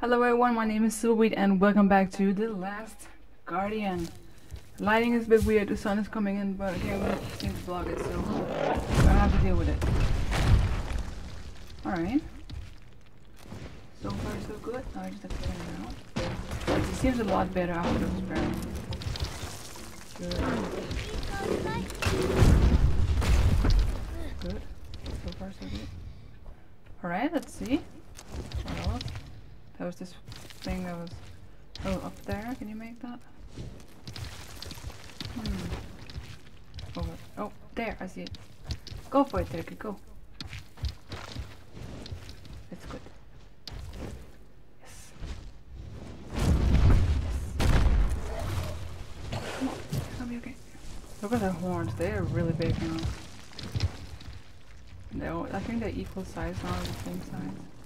Hello everyone, my name is Silverweed and welcome back to The Last Guardian. Lighting is a bit weird, the sun is coming in, but again, we seem to block it, so I have to deal with it. Alright. So far so good, now I just have to turn it out. It seems a lot better after those barrels. Good. Good. So far so good. Alright, let's see. That was this thing that was oh up there. Can you make that? Hmm. Oh, oh, there, I see it. Go for it, Trico, go. That's good. Yes. Yes. Come on, gonna be okay. Look at their horns, they are really big now. No, I think they're equal size now, the same size.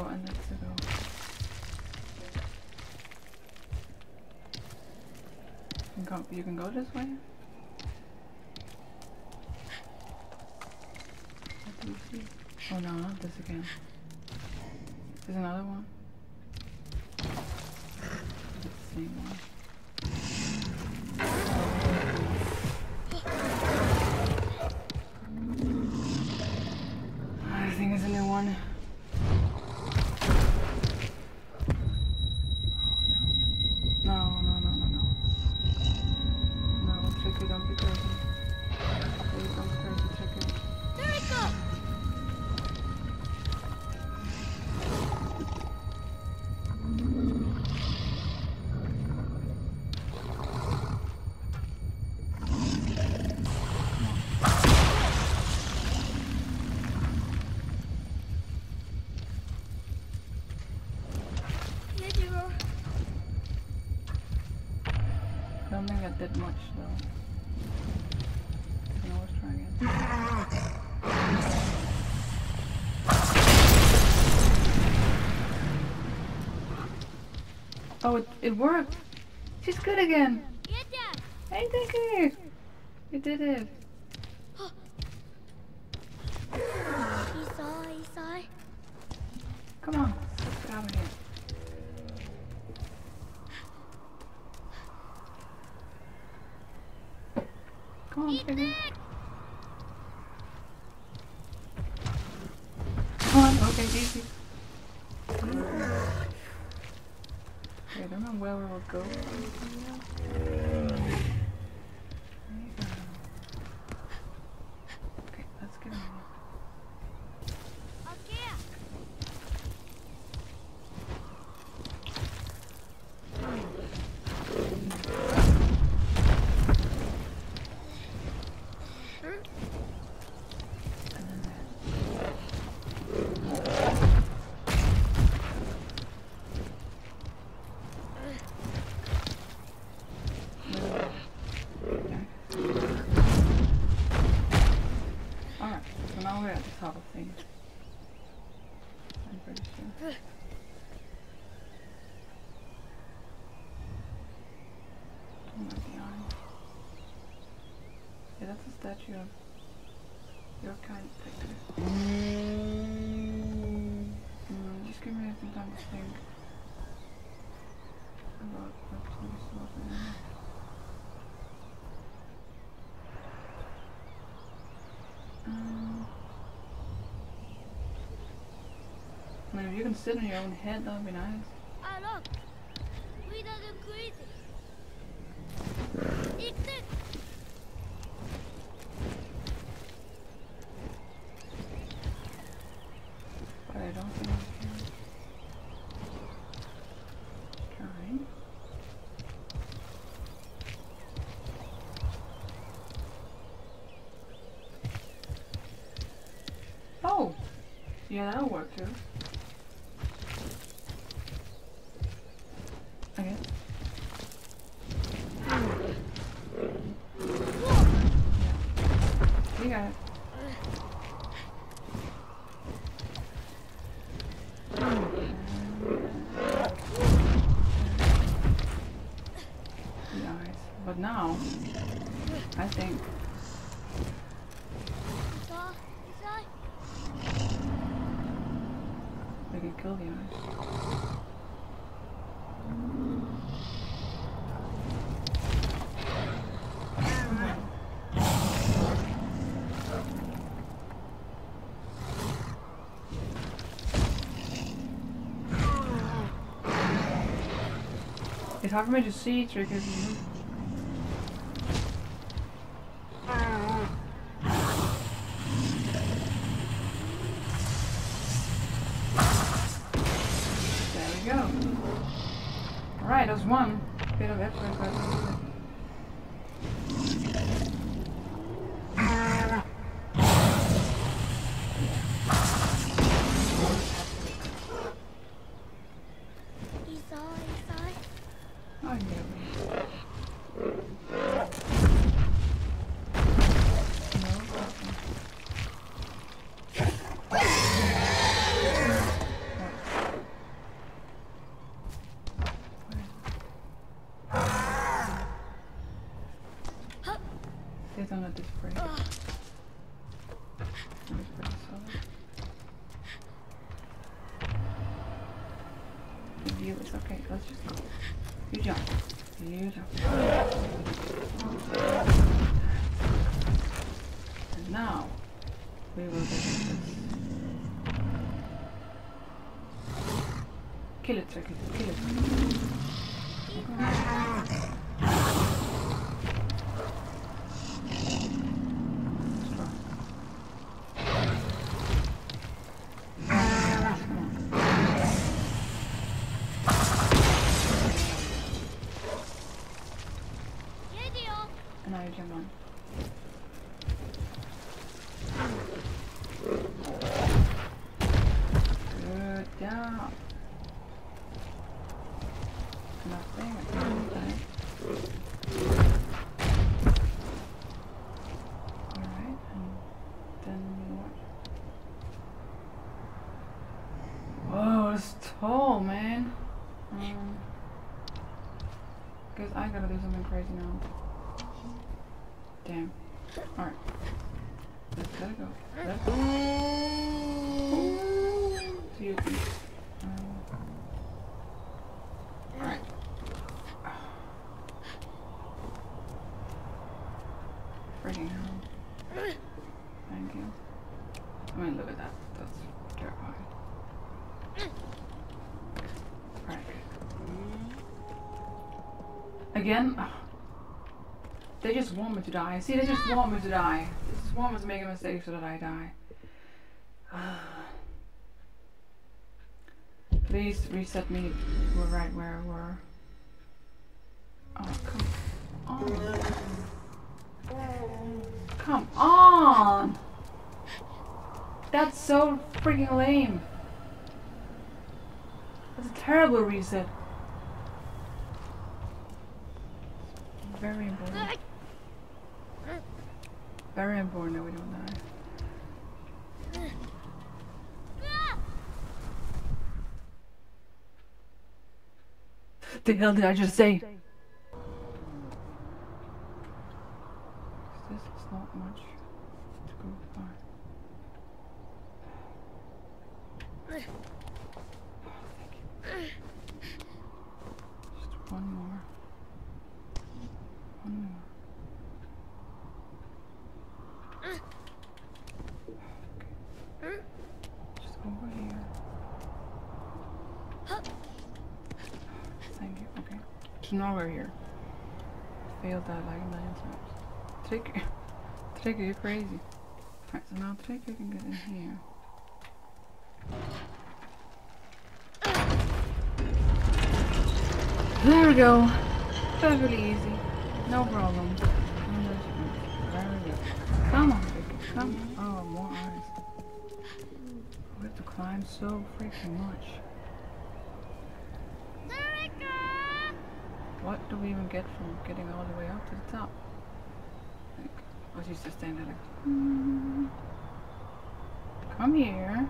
And let's go. You can go, you can go this way? Oh no, not this again. There's another one. The same one. Much though. I always try again. Oh, it, it worked! She's good again! Hey, thank you! You did it! Come on, baby. Come on, okay, easy. Okay, I don't know where we will go. There you go. Okay, let's get in here. And then there. Alright, so now we're at the top of things. I'm pretty sure. Oh my god. A statue of your kind picture. Mm, just give me some time to think about what to swap in. Um, I mean, if you can sit on your own head, that would be nice. But I don't think I can. Try. Oh! Yeah, that'll work too. Okay. You got it now, I think. We could kill the eye. It's hard for me to see, Trick. Alright, that's one. Bit of effort, Is okay. Let's just go. You jump. You jump. And now we will get this. Kill it, Trico. Good job. Nothing. Okay. Alright, and then what? Whoa, it's tall, man. Um, guess I gotta do something crazy now. Damn. Alright. Let's gotta go. Let's go. See you. Um, Alright. Freaking hell. Thank you. I mean, look at that. That's terrifying. Alright. Again? Ugh. They just want me to die. See, they just want me to die. They just want me to make a mistake so that I die. Please reset me to right where I were. Oh, come on. Come on! That's so freaking lame. That's a terrible reset. Very important. Very important that we don't die. The hell did I just say? This is not much to go by. Just one more. One more. Okay. Just over here. Thank you. Okay. There's nowhere here. Failed that like a million times. Trick. Trick, you're crazy. Alright, so now you can get in here. There we go. Perfectly easy. No problem. Very. Come on, Trick. Come on. Oh, more eyes. We have to climb so freaking much. What do we even get from getting all the way up to the top? Like, I was used to stand there like, "Hmm, come here.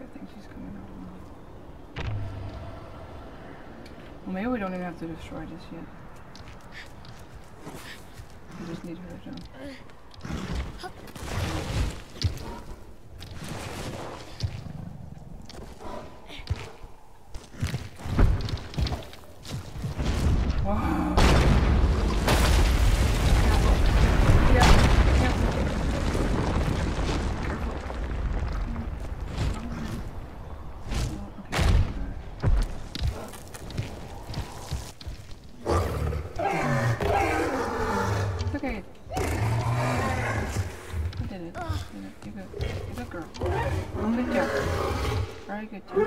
I think she's coming out. Well, maybe we don't even have to destroy this yet. We just need her to. Okay. You did it. You did it. You're good. You're good girl. Good job. Very good job.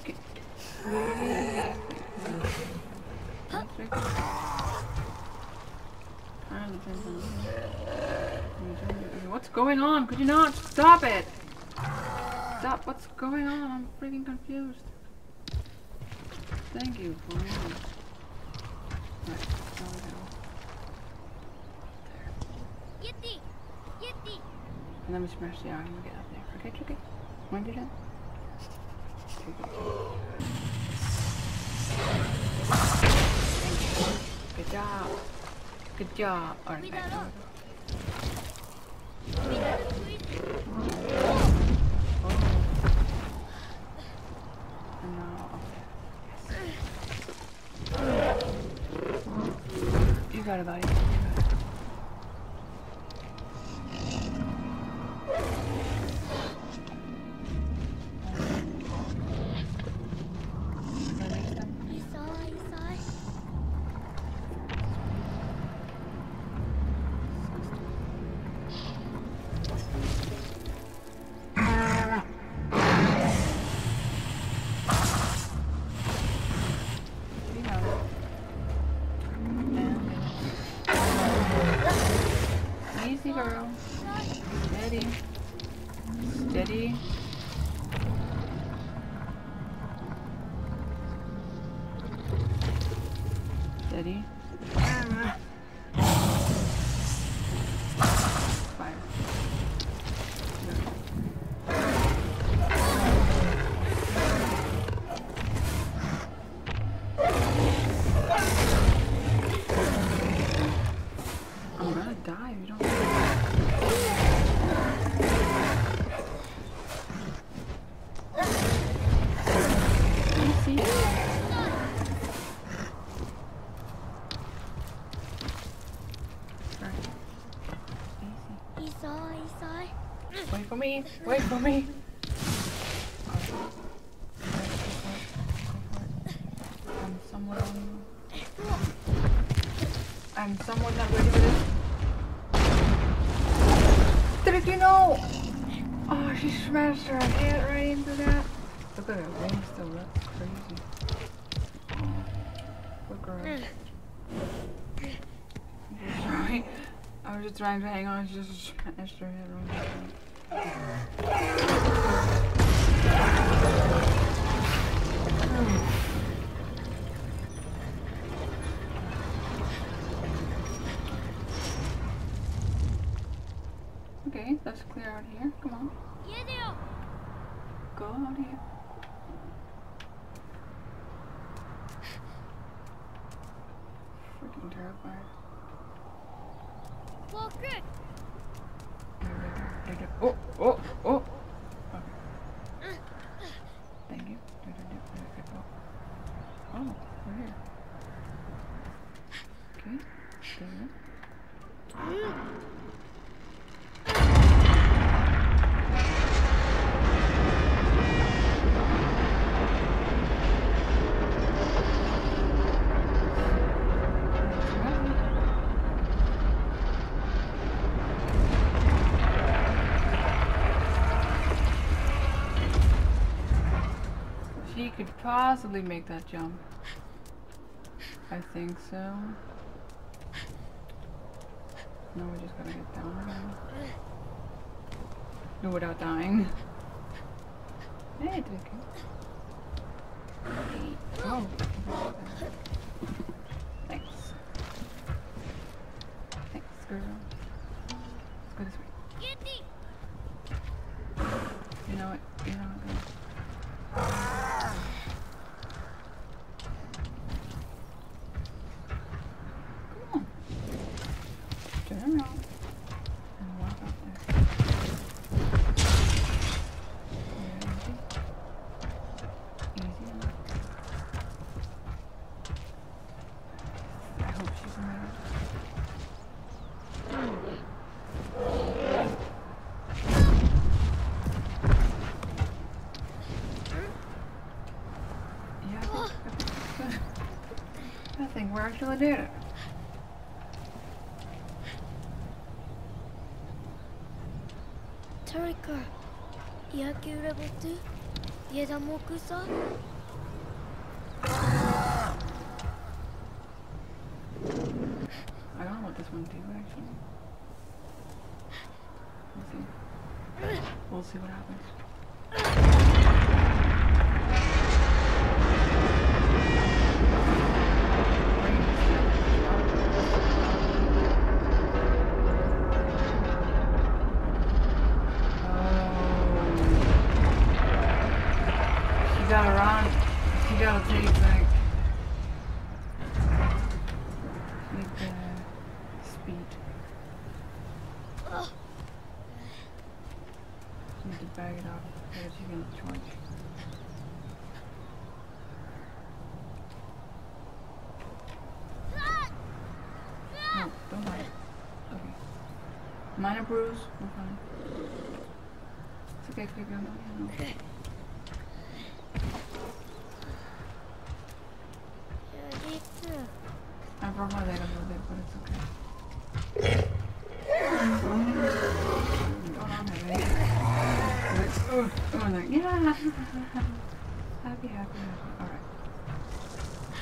Okay. What's going on? Could you not stop it? Stop! What's going on? I'm freaking confused. Thank you for Right, there we go. There. Yippee! Yippee! And then we smash the iron and get up there. Okay, it's okay. Wanna do that? Good. Thank you. Good job. Good job. Alright, Yes. You got it, me. Wait for me. I'm somewhat on. I'm somewhat not ready for this. Did you know? Oh, she smashed her head right into that. Look at her wings still. That's crazy. Good girl. Sorry. I was just trying to hang on. She just smashed her head right into that. Okay, let's clear out here. Come on. Go out here. Freaking terrified. Walker! There, there, there, there. could possibly make that jump. I think so. No, we just gotta get down again. No, without dying. Hey, Trico. Oh. actually did it. Tarika, Yaku Rebel 2, Yedamoku-san? I don't know what this one do actually. We'll see. We'll see what happens. bruise? Okay. It's okay, keep going. Okay. I broke my leg a little bit, but it's okay. Yeah. happy, happy, happy. Alright.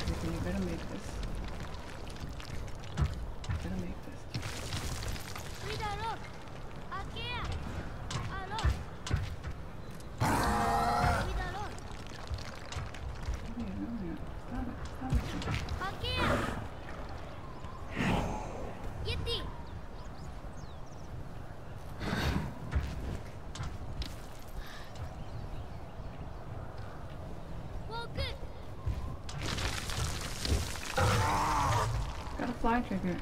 Everything, you better make this. You better make this. fly Trico.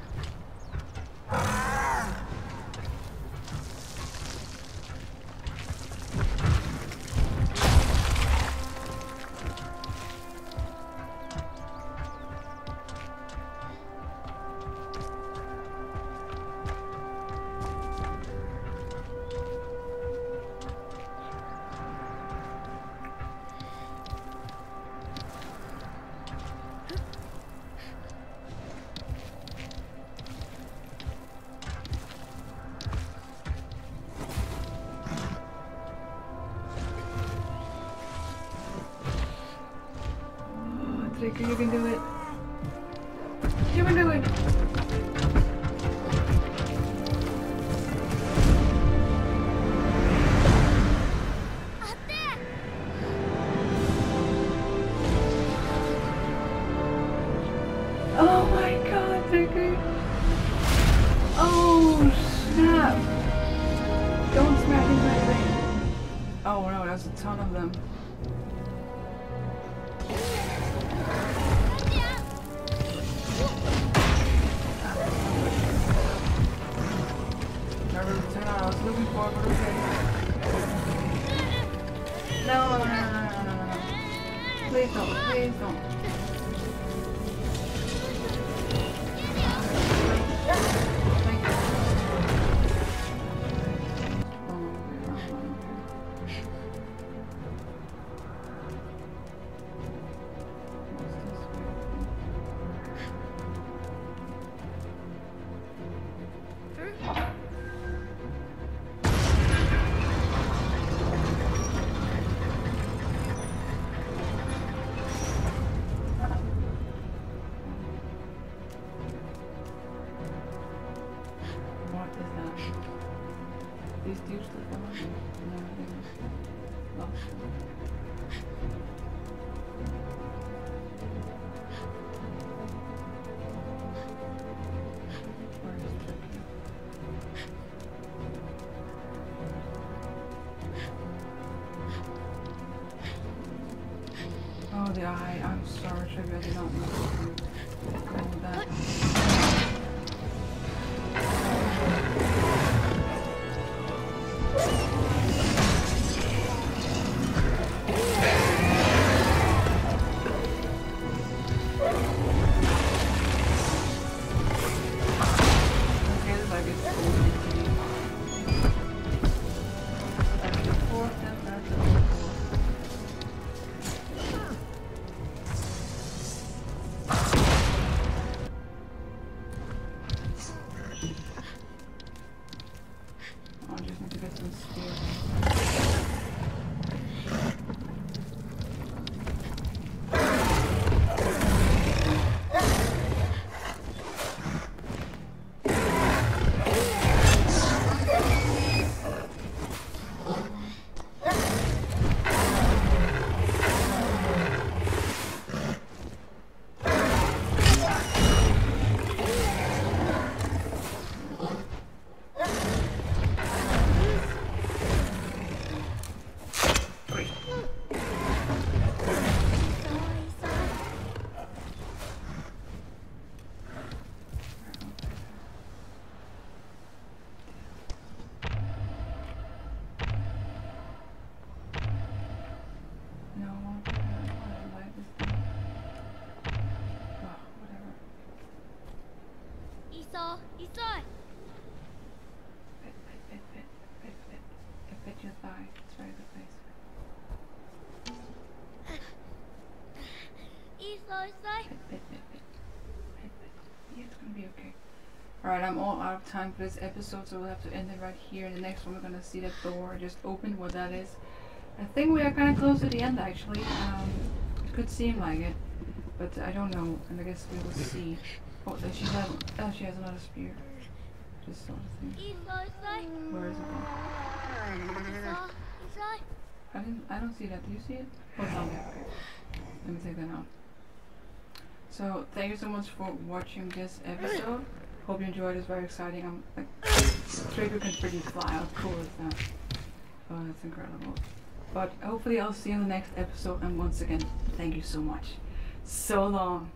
You can do it. You can do it. 増イた増 Oh, the eye. I'm sorry, I really don't know. your thigh, it's a very good place. Isoy, Isoy! Yeah, it's gonna be okay. Alright, I'm all out of time for this episode, so we'll have to end it right here. In the next one, we're gonna see that door just open, what that is. I think we are kind of close to the end, actually. Um, it could seem like it, but I don't know, and I guess we will see. Oh, does she have? Oh, she has another spear. Just sort of thing. Where is it? I didn't. I don't see that. Do you see it? Oh, it's on there. Okay. Let me take that out. So, thank you so much for watching this episode. Hope you enjoyed. It's very exciting. I'm like, Trico can pretty fly. How cool is that? Oh, that's incredible. But hopefully I'll see you in the next episode. And once again, thank you so much. So long.